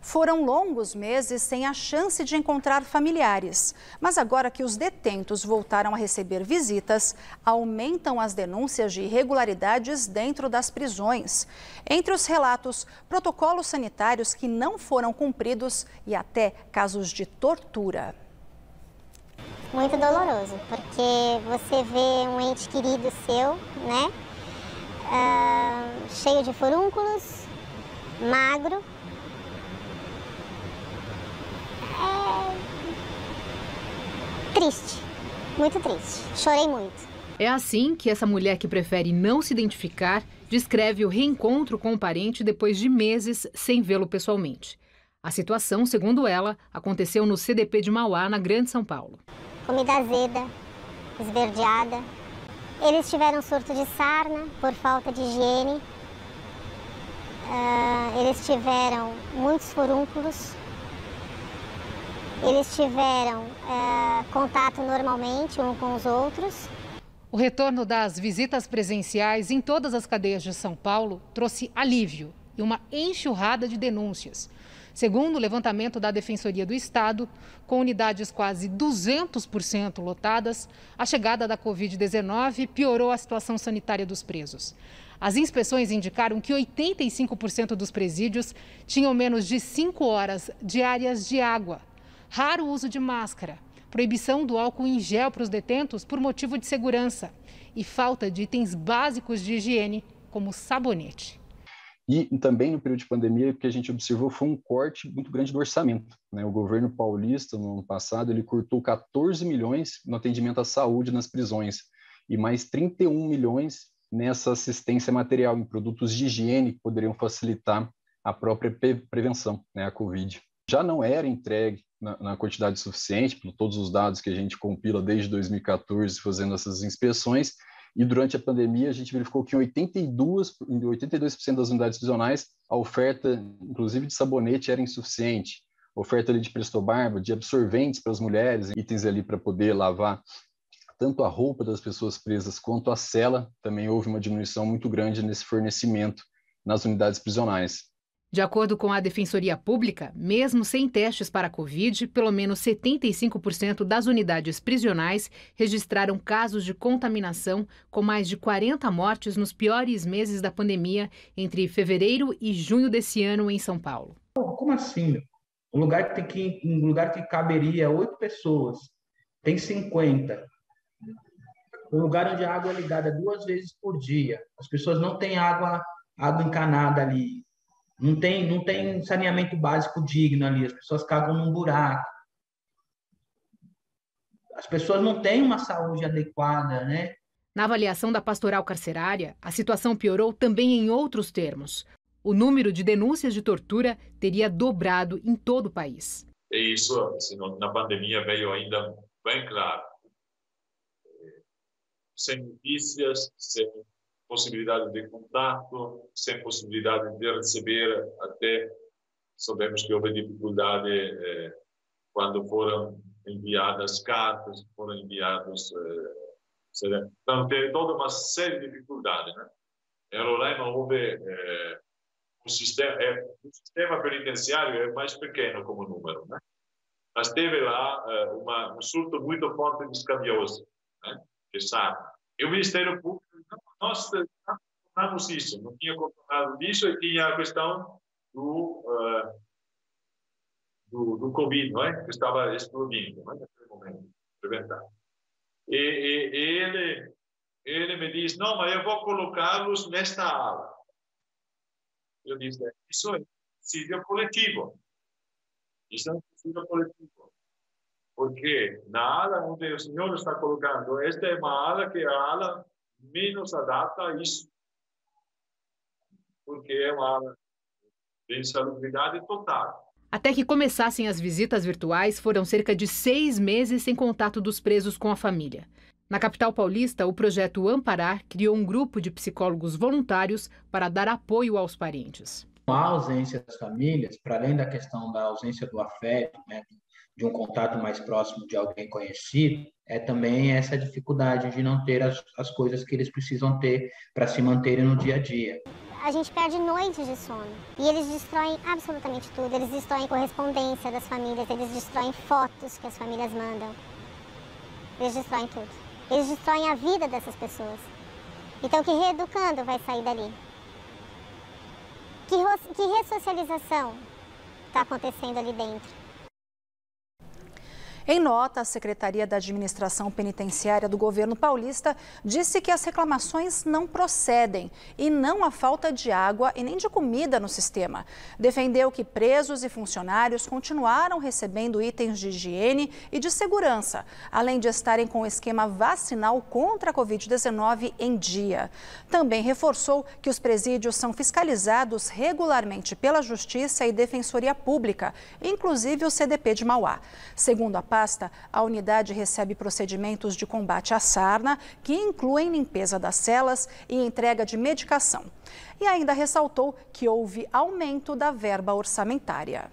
Foram longos meses sem a chance de encontrar familiares. Mas agora que os detentos voltaram a receber visitas, aumentam as denúncias de irregularidades dentro das prisões. Entre os relatos, protocolos sanitários que não foram cumpridos e até casos de tortura. Muito doloroso, porque você vê um ente querido seu, né? Uh, cheio de furúnculos, magro, é triste, muito triste. Chorei muito. É assim que essa mulher que prefere não se identificar descreve o reencontro com o parente depois de meses sem vê-lo pessoalmente. A situação, segundo ela, aconteceu no CDP de Mauá, na Grande São Paulo. Comida azeda, esverdeada. Eles tiveram surto de sarna por falta de higiene. Uh, eles tiveram muitos furúnculos, eles tiveram é, contato normalmente um com os outros. O retorno das visitas presenciais em todas as cadeias de São Paulo trouxe alívio e uma enxurrada de denúncias. Segundo o levantamento da Defensoria do Estado, com unidades quase 200% lotadas, a chegada da Covid-19 piorou a situação sanitária dos presos. As inspeções indicaram que 85% dos presídios tinham menos de 5 horas diárias de água raro uso de máscara, proibição do álcool em gel para os detentos por motivo de segurança e falta de itens básicos de higiene, como sabonete. E também no período de pandemia, o que a gente observou foi um corte muito grande do orçamento. Né? O governo paulista, no ano passado, ele cortou 14 milhões no atendimento à saúde nas prisões e mais 31 milhões nessa assistência material, em produtos de higiene que poderiam facilitar a própria prevenção, né, a Covid. Já não era entregue na, na, quantidade suficiente, por todos os dados que a gente compila desde 2014 fazendo essas inspeções, e durante a pandemia a gente verificou que em 82%, em 82 das unidades prisionais a oferta, inclusive de sabonete, era insuficiente. Oferta ali de presto-barba, de absorventes para as mulheres, itens ali para poder lavar tanto a roupa das pessoas presas quanto a cela, também houve uma diminuição muito grande nesse fornecimento nas unidades prisionais. De acordo com a Defensoria Pública, mesmo sem testes para a Covid, pelo menos 75% das unidades prisionais registraram casos de contaminação, com mais de 40 mortes nos piores meses da pandemia, entre fevereiro e junho desse ano em São Paulo. Como assim? Um lugar que, que, um lugar que caberia oito pessoas, tem 50. Um lugar onde a água é ligada duas vezes por dia. As pessoas não têm água, água encanada ali não tem, não tem saneamento básico digno ali, as pessoas cagam num buraco. As pessoas não têm uma saúde adequada, né? Na avaliação da pastoral carcerária, a situação piorou também em outros termos. O número de denúncias de tortura teria dobrado em todo o país. E isso, na pandemia, veio ainda bem claro. Sem notícias, sem possibilidade de contato, sem possibilidade de receber, até sabemos que houve dificuldade eh, quando foram enviadas cartas, foram enviados. Eh, então, tem toda uma série de dificuldades. Né? Em Roraima houve eh, um sistema, é, o sistema penitenciário é mais pequeno como número, né? mas teve lá eh, uma, um surto muito forte de escabioso, né? que sabe. E o Ministério Público nós contornamos isso, não tinha contornado disso e tinha a questão do, uh, do, do, Covid, não é? que estava explodindo não é? naquele momento, e, e, ele, ele me diz, não, mas eu vou colocá-los nesta ala. Eu disse, isso é suicídio coletivo. Isso é um suicídio coletivo. Porque na ala onde o senhor está colocando, esta é uma ala que é a ala menos adapta a isso. Porque é uma insalubridade total. Até que começassem as visitas virtuais, foram cerca de seis meses sem contato dos presos com a família. Na capital paulista, o projeto Amparar criou um grupo de psicólogos voluntários para dar apoio aos parentes. A ausência das famílias, para além da questão da ausência do afeto, né, de um contato mais próximo de alguém conhecido, é também essa dificuldade de não ter as, as coisas que eles precisam ter para se manterem no dia a dia. a gente perde noites de sono. E eles destroem absolutamente tudo. Eles destroem correspondência das famílias, eles destroem fotos que as famílias mandam. Eles destroem tudo. Eles destroem a vida dessas pessoas. Então, que reeducando vai sair dali? Que, que ressocialização está acontecendo ali dentro? Em nota, a Secretaria da Administração Penitenciária do governo paulista disse que as reclamações não procedem e não há falta de água e nem de comida no sistema. Defendeu que presos e funcionários continuaram recebendo itens de higiene e de segurança, além de estarem com o esquema vacinal contra a Covid-19 em dia. Também reforçou que os presídios são fiscalizados regularmente pela Justiça e Defensoria Pública, inclusive o CDP de Mauá. Segundo a pasta, a unidade recebe procedimentos de combate à sarna, que incluem limpeza das celas e entrega de medicação. E ainda ressaltou que houve aumento da verba orçamentária.